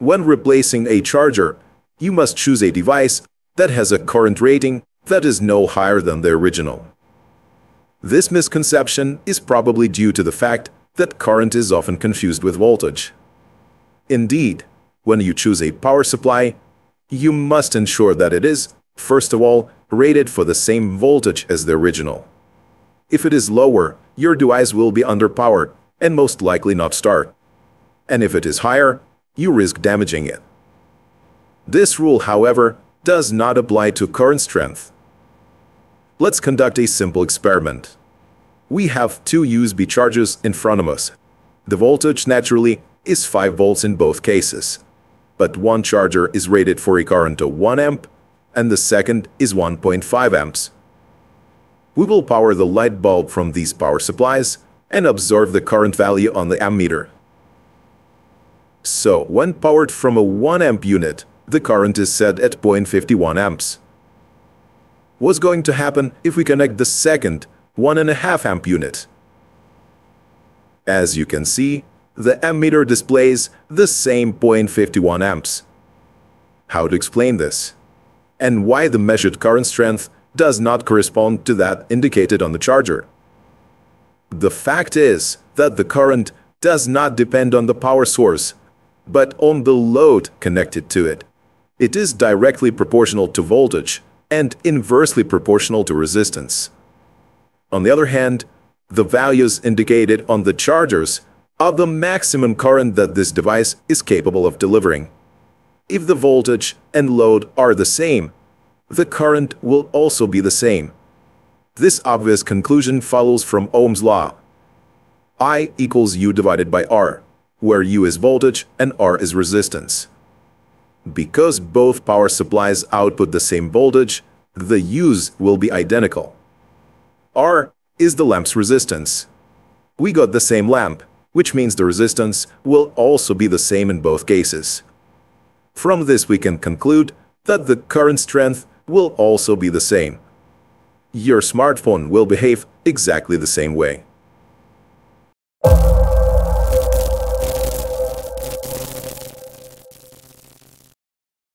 When replacing a charger, you must choose a device that has a current rating that is no higher than the original. This misconception is probably due to the fact that current is often confused with voltage. Indeed, when you choose a power supply, you must ensure that it is, first of all, rated for the same voltage as the original. If it is lower, your device will be underpowered and most likely not start. And if it is higher, you risk damaging it. This rule, however, does not apply to current strength. Let's conduct a simple experiment. We have two USB chargers in front of us. The voltage, naturally, is 5 volts in both cases. But one charger is rated for a current of 1 amp and the second is 1.5 amps. We will power the light bulb from these power supplies and observe the current value on the ammeter. So, when powered from a 1 amp unit, the current is set at 0.51 amps. What's going to happen if we connect the second 1.5 amp unit? As you can see, the ammeter displays the same 0.51 amps. How to explain this? And why the measured current strength does not correspond to that indicated on the charger? The fact is that the current does not depend on the power source, but on the load connected to it. It is directly proportional to voltage and inversely proportional to resistance. On the other hand, the values indicated on the chargers are the maximum current that this device is capable of delivering. If the voltage and load are the same, the current will also be the same. This obvious conclusion follows from Ohm's law. I equals U divided by R, where U is voltage and R is resistance. Because both power supplies output the same voltage, the U's will be identical. R is the lamp's resistance. We got the same lamp, which means the resistance will also be the same in both cases. From this we can conclude that the current strength will also be the same. Your smartphone will behave exactly the same way.